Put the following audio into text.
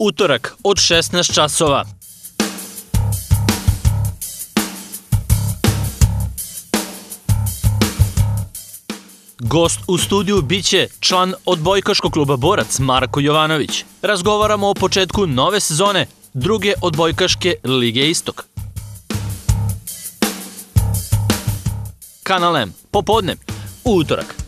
utorak od 16 časova. Gost u studiju biće član odbojkaškog kluba Borac Marko Jovanović. Razgovaramo o početku nove sezone druge odbojkaške Lige Istok. Kanal M, popodne, utorak,